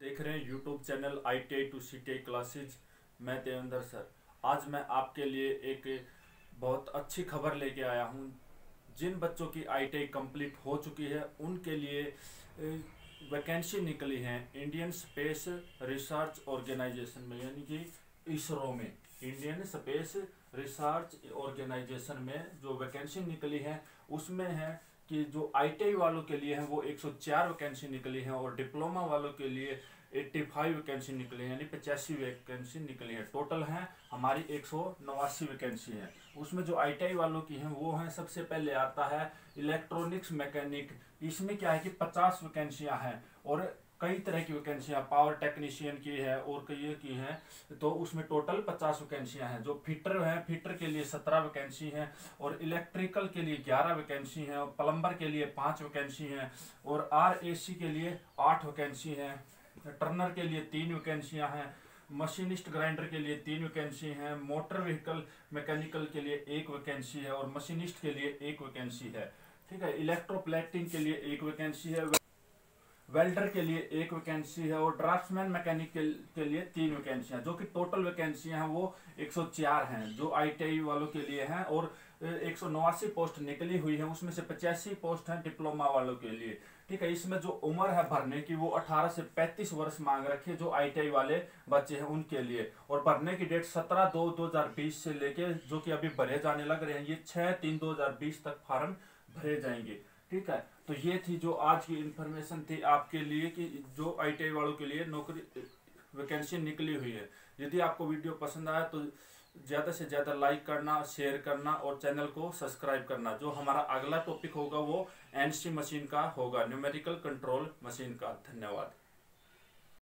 देख रहे हैं YouTube channel I T I to C T I classes मैं देवेंद्र सर। आज मैं आपके लिए एक बहुत अच्छी खबर लेके आया हूँ। जिन बच्चों की आई टी आई कंप्लीट हो चुकी है, उनके लिए वैकेंसी निकली है। इंडियन स्पेस रिसर्च ऑर्गेनाइजेशन में, यानी कि इसरो में। इंडियन स्पेस रिसर्च ऑर्गेनाइजेशन में जो वैकेंसी निकली है, उसमें है कि जो आई वालों के लिए है, वो 104 वैकेंसी निकली है और डिप्लोमा वालों के लिए 85 वैकेंसी निकली है, यानी पचासी वैकेंसी निकली है। टोटल हैं, हमारी एक सौ नवासी वैकेंसी है। उसमें जो आई वालों की हैं, वो हैं, सबसे पहले आता है इलेक्ट्रॉनिक्स मैकेनिक इसमें क्या है कि 50 वैकेंसियाँ हैं और कई तरह की वैकेंसियाँ पावर टेक्नीशियन की है और कई की हैं। तो उसमें टोटल पचास वैकेंसियाँ हैं। जो फिटर हैं फिटर के लिए सत्रह वैकेंसी हैं और इलेक्ट्रिकल के लिए ग्यारह वैकेंसी हैं और प्लम्बर के लिए पाँच वैकेंसी हैं और आर के लिए आठ वैकेंसी हैं। टर्नर के लिए तीन वैकेंसियाँ हैं। मशीनिस्ट ग्राइंडर के लिए तीन वैकेंसी हैं। मोटर व्हीकल मैकेनिकल के लिए एक वैकेंसी है और मशीनिस्ट के लिए एक वैकेंसी है। ठीक है? इलेक्ट्रोप्लेटिंग के लिए एक वैकेंसी है। वेल्डर के लिए एक वैकेंसी है और ड्राफ्टमैन मैकेनिक के, के लिए तीन वैकेंसियाँ जो कि टोटल वैकेंसियाँ हैं वो 104 हैं जो आईटीआई वालों के लिए हैं और एक सौ नवासी पोस्ट निकली हुई है। उसमें से पचासी पोस्ट हैं डिप्लोमा वालों के लिए। ठीक है इसमें जो उम्र है भरने की वो 18 से 35 वर्ष मांग रखी है जो आईटीआई वाले बच्चे हैं उनके लिए। और भरने की डेट 17 दो 2020 से लेके जो कि अभी भरे जाने लग रहे हैं ये 6 तीन 2020 तक फार्म भरे जाएँगे। ठीक है? तो ये थी जो आज की इंफॉर्मेशन थी आपके लिए कि जो आईटीआई वालों के लिए नौकरी वैकेंसी निकली हुई है। यदि आपको वीडियो पसंद आया तो ज़्यादा से ज़्यादा लाइक करना शेयर करना और चैनल को सब्सक्राइब करना। जो हमारा अगला टॉपिक होगा वो एनसी मशीन का होगा न्यूमेरिकल कंट्रोल मशीन का। धन्यवाद।